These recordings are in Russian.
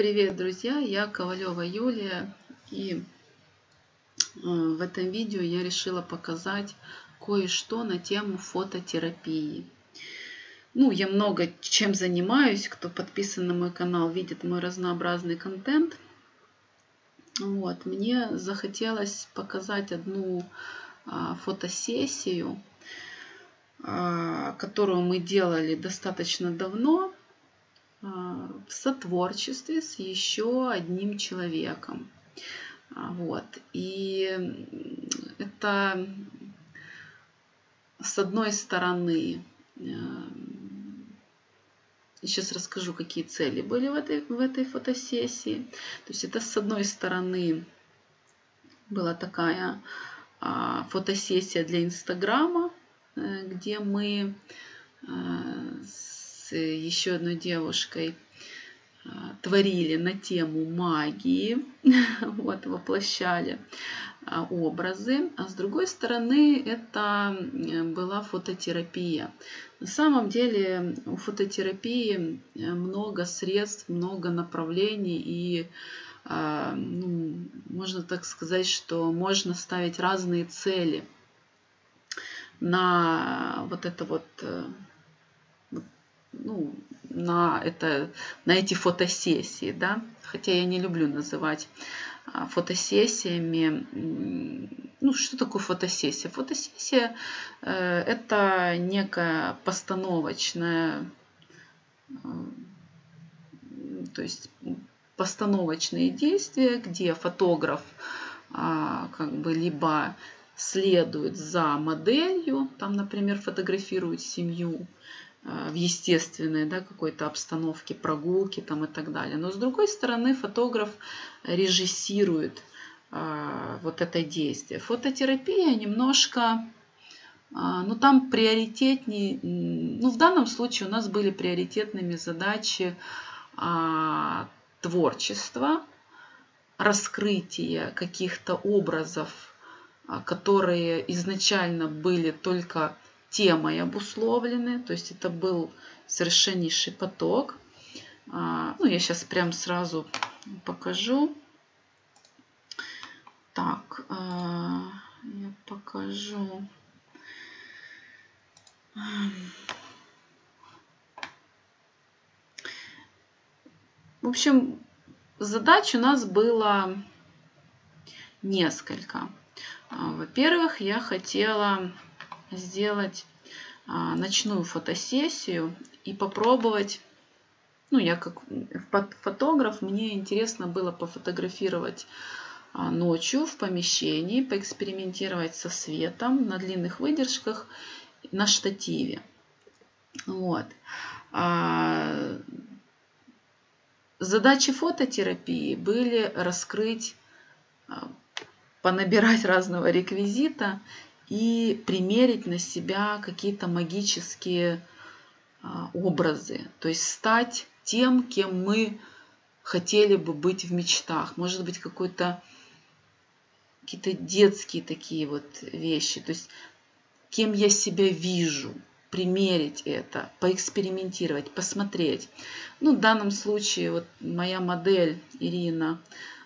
Привет, друзья! Я Ковалева Юлия и э, в этом видео я решила показать кое-что на тему фототерапии. Ну, я много чем занимаюсь. Кто подписан на мой канал, видит мой разнообразный контент. Вот, мне захотелось показать одну а, фотосессию, а, которую мы делали достаточно давно в сотворчестве с еще одним человеком. А, вот. И это с одной стороны, сейчас расскажу, какие цели были в этой, в этой фотосессии. То есть это с одной стороны была такая а, фотосессия для Инстаграма, э, где мы с еще одной девушкой а, творили на тему магии, вот, воплощали а, образы, а с другой стороны это была фототерапия. На самом деле у фототерапии много средств, много направлений и а, ну, можно так сказать, что можно ставить разные цели на вот это вот э, ну, на, это, на эти фотосессии, да, хотя я не люблю называть а, фотосессиями. Ну, что такое фотосессия? Фотосессия э, это некая постановочная, э, то есть постановочные действия, где фотограф э, как бы либо следует за моделью, там, например, фотографирует семью, в естественной да, какой-то обстановке, прогулки там и так далее. Но с другой стороны, фотограф режиссирует э, вот это действие. Фототерапия немножко, э, ну там приоритетнее, ну в данном случае у нас были приоритетными задачи э, творчества, раскрытия каких-то образов, э, которые изначально были только темой обусловлены. То есть это был совершеннейший поток. А, ну, я сейчас прям сразу покажу. Так, а, я покажу. В общем, задач у нас было несколько. А, во-первых, я хотела сделать а, ночную фотосессию и попробовать ну, я как фотограф, мне интересно было пофотографировать а, ночью в помещении, поэкспериментировать со светом на длинных выдержках на штативе. Вот. А, задачи фототерапии были раскрыть, понабирать разного реквизита и примерить на себя какие-то магические а, образы, то есть стать тем, кем мы хотели бы быть в мечтах. Может быть, какой-то какие-то детские такие вот вещи, то есть кем я себя вижу, примерить это, поэкспериментировать, посмотреть. Ну, в данном случае вот моя модель Ирина,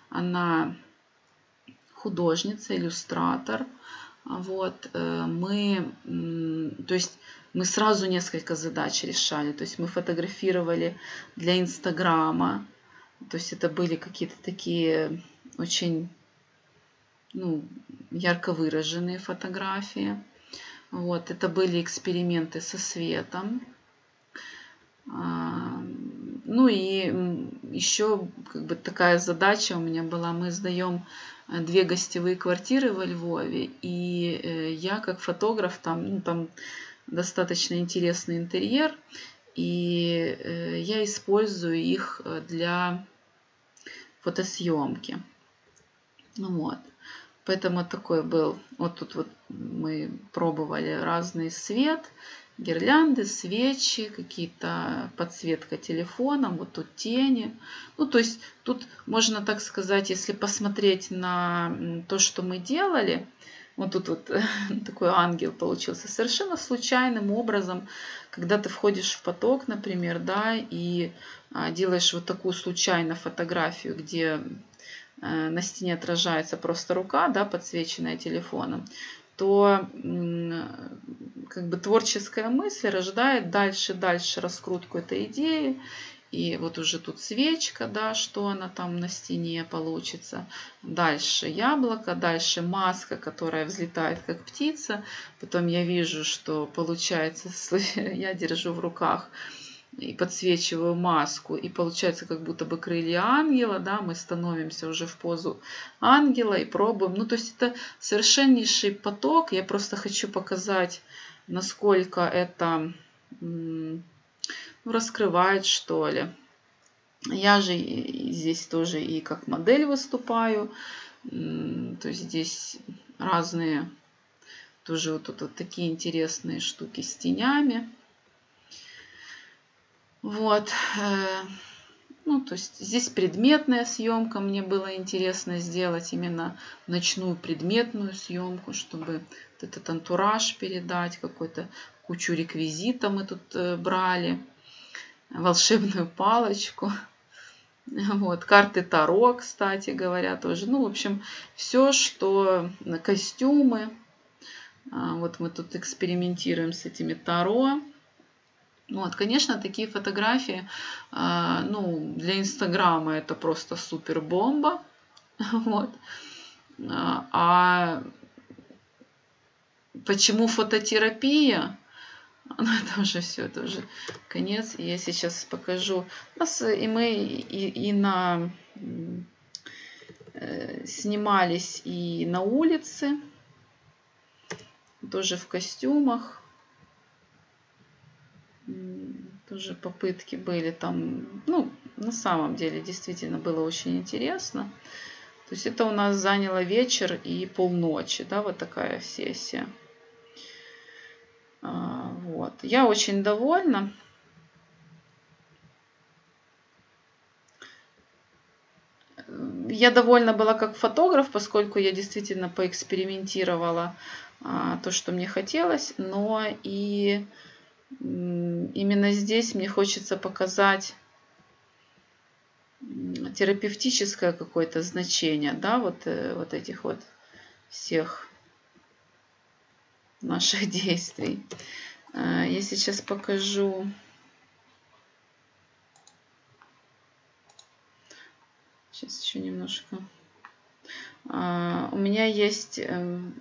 она художница, иллюстратор, вот, э, мы, то есть мы сразу несколько задач решали. То есть мы фотографировали для Инстаграма. То есть это были какие-то такие очень ну, ярко выраженные фотографии. Вот, это были эксперименты со светом. А, ну и еще как бы такая задача у меня была. Мы сдаем две гостевые квартиры во Львове, и э, я как фотограф, там, ну, там достаточно интересный интерьер, и э, я использую их для фотосъемки. Вот. Поэтому такой был, вот тут вот мы пробовали разный свет, гирлянды, свечи, какие-то подсветка телефоном, вот тут тени. Ну, то есть тут можно так сказать, если посмотреть на то, что мы делали, Вот тут вот такой ангел получился. Совершенно случайным образом, когда ты входишь в поток, например, да, и а, делаешь вот такую случайно фотографию, где э, на стене отражается просто рука, да, подсвеченная телефоном, то как бы творческая мысль рождает дальше, дальше раскрутку этой идеи, и вот уже тут свечка, да, что она там на стене получится. Дальше яблоко, дальше маска, которая взлетает как птица. Потом я вижу, что получается, я держу в руках и подсвечиваю маску, и получается как будто бы крылья ангела, да, мы становимся уже в позу ангела и пробуем. Ну, то есть это совершеннейший поток. Я просто хочу показать, насколько это ну, раскрывает, что ли. Я же здесь тоже и как модель выступаю. То есть здесь разные тоже вот, вот, вот такие интересные штуки с тенями. Вот. Ну, то есть здесь предметная съемка. Мне было интересно сделать именно ночную предметную съемку, чтобы вот этот антураж передать, какой-то кучу реквизита мы тут э, брали волшебную палочку. Вот, карты Таро, кстати говоря, тоже. Ну, в общем, все, что костюмы. А, вот мы тут экспериментируем с этими Таро. Вот, конечно, такие фотографии, а, ну, для Инстаграма это просто супер бомба. Вот. А, а почему фототерапия? Ну, это уже все, это уже конец. Я сейчас покажу. У нас и мы и, и на э, снимались и на улице, тоже в костюмах. Тоже попытки были там. Ну, на самом деле, действительно было очень интересно. То есть это у нас заняло вечер и полночи, да, вот такая сессия. А, вот. Я очень довольна. Я довольна была как фотограф, поскольку я действительно поэкспериментировала а, то, что мне хотелось, но и именно здесь мне хочется показать терапевтическое какое-то значение, да, вот, э, вот этих вот всех наших действий. А, я сейчас покажу. Сейчас еще немножко. А, у меня есть эм,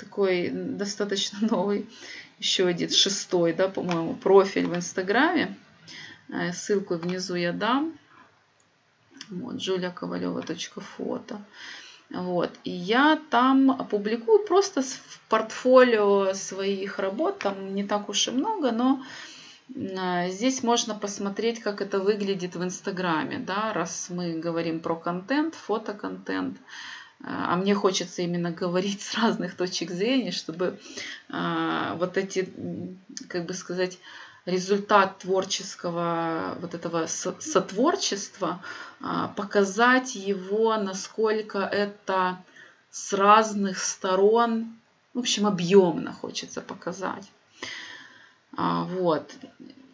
такой достаточно новый, еще один, шестой, да, по-моему, профиль в Инстаграме. Э, ссылку внизу я дам. Вот, juliakovaleva.фото. Вот. И я там публикую просто в портфолио своих работ, там не так уж и много, но а, здесь можно посмотреть, как это выглядит в Инстаграме, да, раз мы говорим про контент, фотоконтент, а, а мне хочется именно говорить с разных точек зрения, чтобы а, вот эти, как бы сказать, результат творческого вот этого сотворчества, а, показать его, насколько это с разных сторон, в общем, объемно хочется показать. А, вот.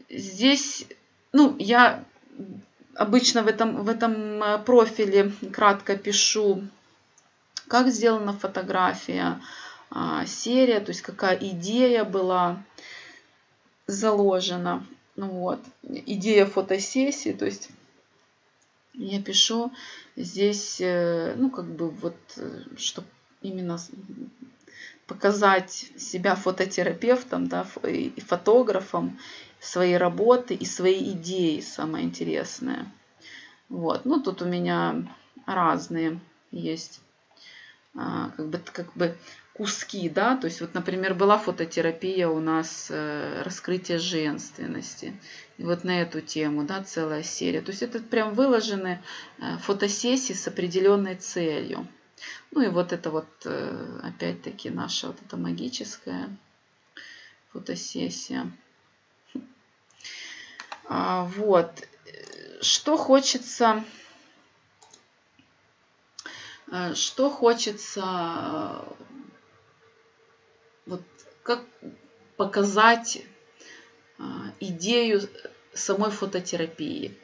Здесь, ну, я обычно в этом, в этом э, профиле кратко пишу, как сделана фотография, а, серия, то есть какая идея была, заложена. Ну вот. Идея фотосессии, то есть я пишу здесь, э, ну как бы вот, э, чтобы именно показать себя фототерапевтом, да, и фотографом, свои работы и свои идеи, самое интересное. Вот, ну тут у меня разные есть как бы, как бы куски, да, то есть вот, например, была фототерапия у нас э, раскрытие женственности, и вот на эту тему, да, целая серия, то есть это прям выложены э, фотосессии с определенной целью. Ну и вот это вот, э, опять-таки, наша вот эта магическая фотосессия. А, вот, что хочется что хочется вот как показать идею самой фототерапии.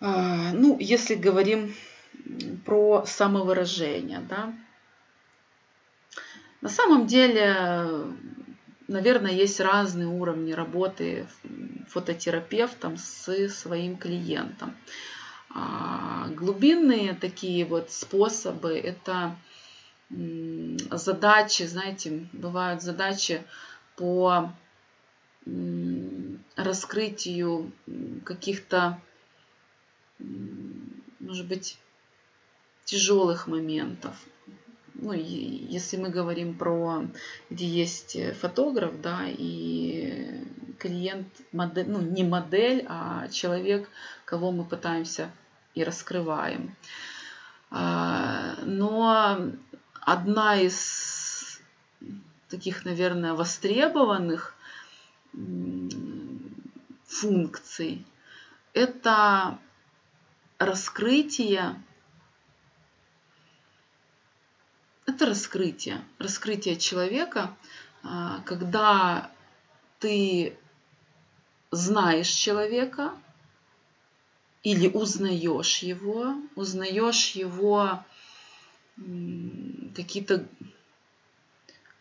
Ну, если говорим про самовыражение, да. На самом деле, наверное, есть разные уровни работы фототерапевтом с своим клиентом. А глубинные такие вот способы – это задачи, знаете, бывают задачи по раскрытию каких-то, может быть, тяжелых моментов. Ну, если мы говорим про, где есть фотограф, да, и клиент, модель, ну, не модель, а человек, кого мы пытаемся и раскрываем. А, но одна из таких, наверное, востребованных функций – это раскрытие это раскрытие. Раскрытие человека, а, когда ты знаешь человека или узнаешь его, узнаешь его какие-то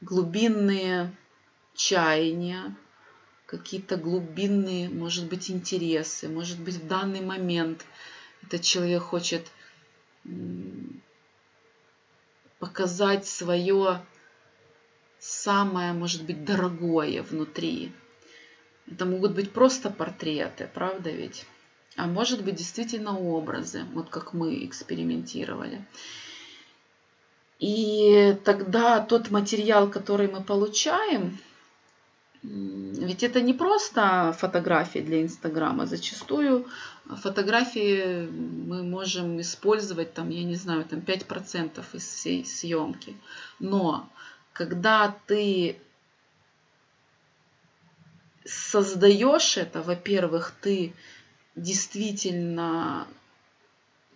глубинные чаяния, какие-то глубинные, может быть, интересы, может быть, в данный момент этот человек хочет показать свое самое, может быть, дорогое внутри. Это могут быть просто портреты, правда ведь? А может быть действительно образы, вот как мы экспериментировали. И тогда тот материал, который мы получаем, ведь это не просто фотографии для Инстаграма. Зачастую фотографии мы можем использовать, там, я не знаю, там 5% из всей съемки. Но когда ты создаешь это, во-первых, ты действительно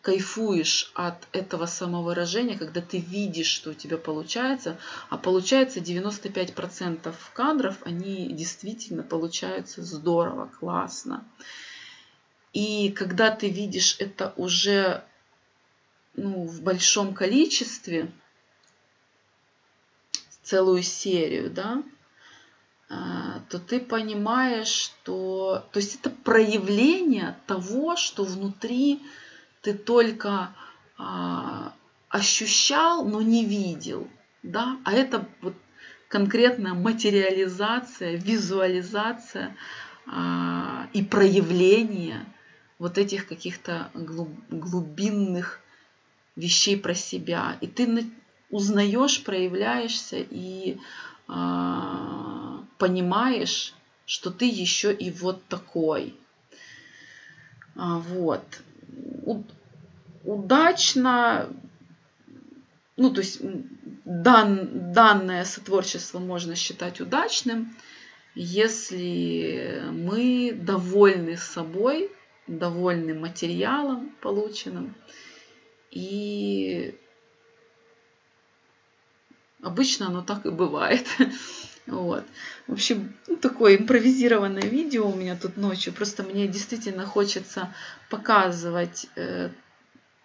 кайфуешь от этого самовыражения, когда ты видишь, что у тебя получается, а получается 95% кадров, они действительно получаются здорово, классно. И когда ты видишь это уже ну, в большом количестве, целую серию, да, то ты понимаешь, что... То есть это проявление того, что внутри ты только а, ощущал, но не видел. Да? А это вот конкретная материализация, визуализация а, и проявление вот этих каких-то глубинных вещей про себя. И ты узнаешь, проявляешься и а, понимаешь, что ты еще и вот такой. А, вот удачно, ну, то есть дан, данное сотворчество можно считать удачным, если мы довольны собой, довольны материалом полученным. И обычно оно так и бывает. Вот. В общем, такое импровизированное видео у меня тут ночью. Просто мне действительно хочется показывать э,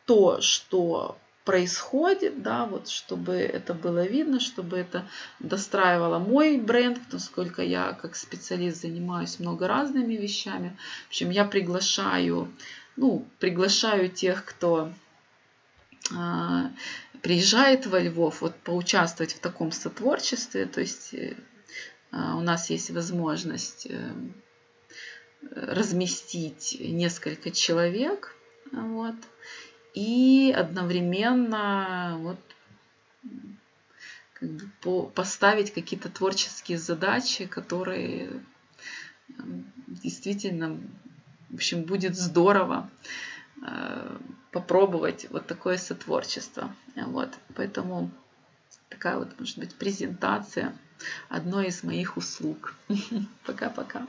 то, что происходит, да, вот чтобы это было видно, чтобы это достраивало мой бренд, насколько я как специалист занимаюсь много разными вещами. В общем, я приглашаю, ну, приглашаю тех, кто а, приезжает во Львов, вот поучаствовать в таком сотворчестве, то есть э, у нас есть возможность э, разместить несколько человек, вот, и одновременно вот как бы по, поставить какие-то творческие задачи, которые действительно, в общем, будет здорово э, попробовать вот такое сотворчество. Вот. Поэтому такая вот, может быть, презентация одной из моих услуг. Пока-пока.